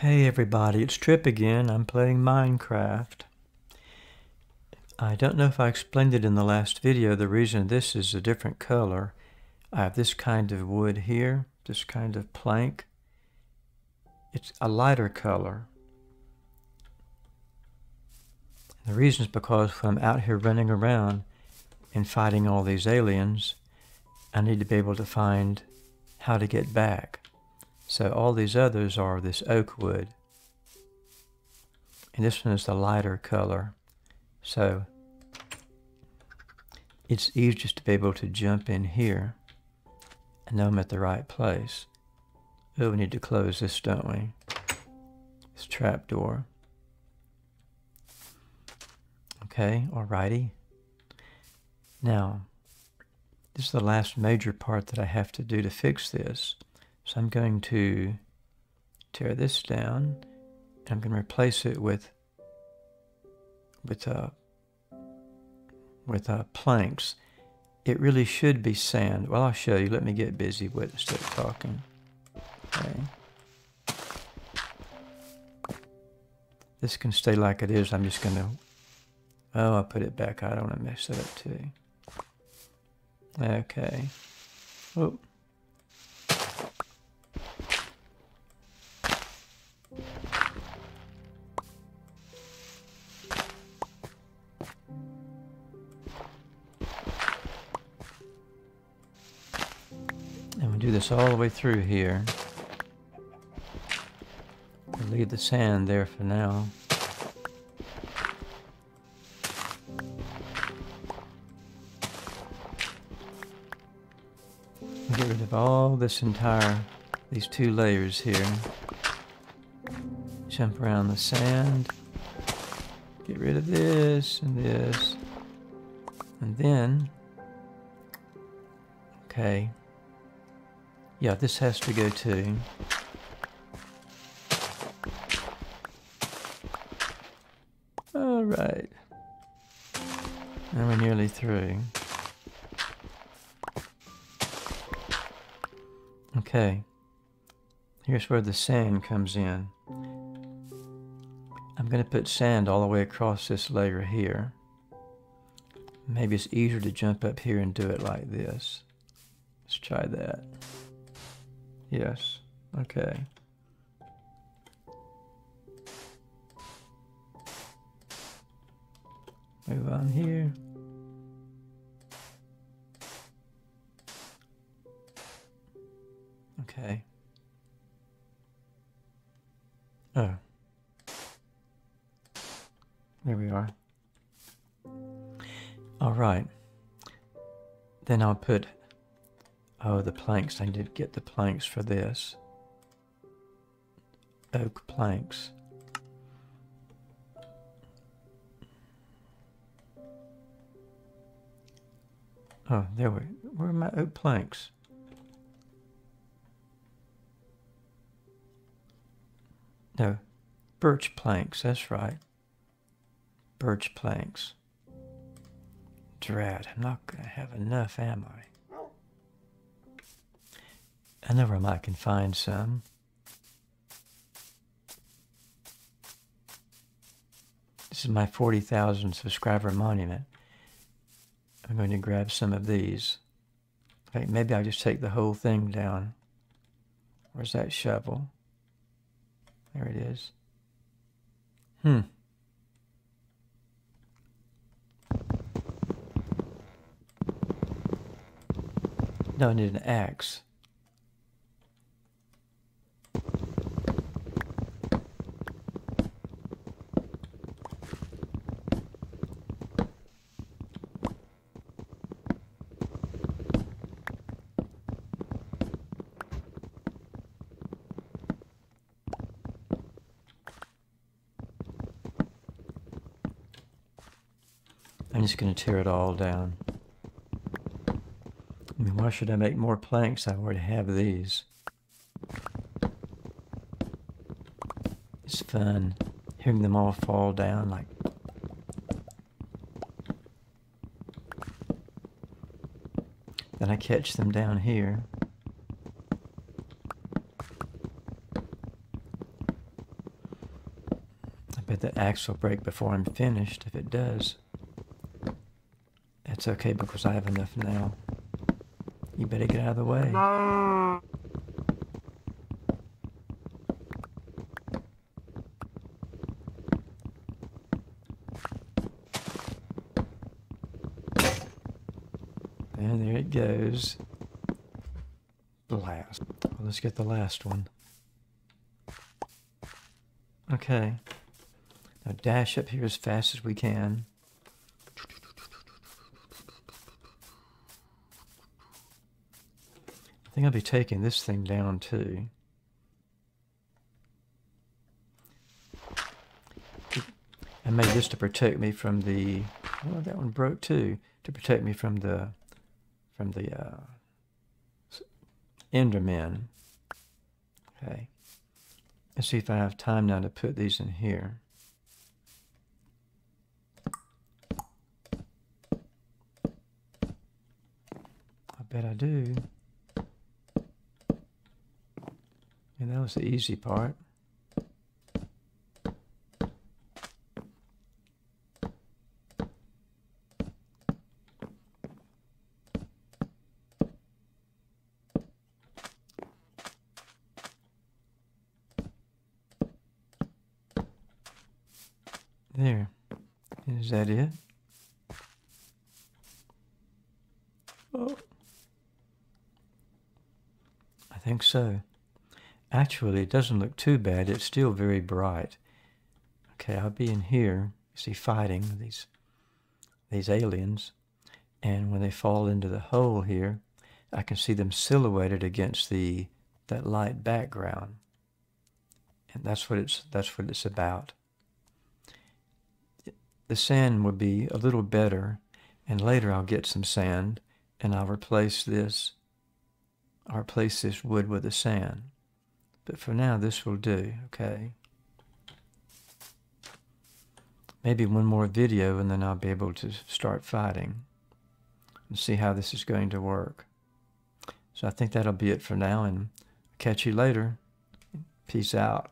Hey everybody, it's Trippe again. I'm playing Minecraft. I don't know if I explained it in the last video. The reason this is a different color, I have this kind of wood here, this kind of plank. It's a lighter color. The reason is because when I'm out here running around and fighting all these aliens, I need to be able to find how to get back. So all these others are this oak wood. And this one is the lighter color. So it's easiest to be able to jump in here and know I'm at the right place. Oh, we need to close this, don't we? This trap door. Okay, alrighty. Now, this is the last major part that I have to do to fix this. So I'm going to tear this down and I'm going to replace it with with uh, with uh, planks. It really should be sand. Well, I'll show you. Let me get busy with instead of talking. Okay. This can stay like it is. I'm just going to... Oh, I'll put it back. I don't want to mess it up too. Okay. Oh. Do this all the way through here. We'll leave the sand there for now. Get rid of all this entire, these two layers here. Jump around the sand. Get rid of this and this. And then, okay. Yeah, this has to go too. All right. And we're nearly through. Okay. Here's where the sand comes in. I'm going to put sand all the way across this layer here. Maybe it's easier to jump up here and do it like this. Let's try that. Yes. Okay. Move on here. Okay. Oh. There we are. All right. Then I'll put, oh, the planks. I need to get the planks for this. Oak planks. Oh, there we, where are my oak planks? No, birch planks, that's right. Birch planks. Drat, I'm not going to have enough, am I? I know where I can find some. This is my 40,000 subscriber monument. I'm going to grab some of these. Okay, maybe I'll just take the whole thing down. Where's that shovel? There it is. Hmm. No, I need an axe. I'm just going to tear it all down. I mean, why should I make more planks? I already have these. It's fun hearing them all fall down like... Then I catch them down here. I bet the axe will break before I'm finished. If it does, that's okay because I have enough now. You better get out of the way. And there it goes. Blast. Well, let's get the last one. Okay. Now dash up here as fast as we can. Think I'll be taking this thing down too. I made this to protect me from the, well, that one broke too, to protect me from the, from the uh, Endermen. Okay. Let's see if I have time now to put these in here. I bet I do. And that was the easy part. There. Is that it? Oh. I think so. Actually, it doesn't look too bad. It's still very bright. Okay, I'll be in here, you see, fighting these, these aliens. And when they fall into the hole here, I can see them silhouetted against the that light background. And that's what it's that's what it's about the sand would be a little better and later I'll get some sand and I'll replace this I'll replace this wood with the sand but for now this will do okay? Maybe one more video and then I'll be able to start fighting and see how this is going to work. So I think that'll be it for now and catch you later. Peace out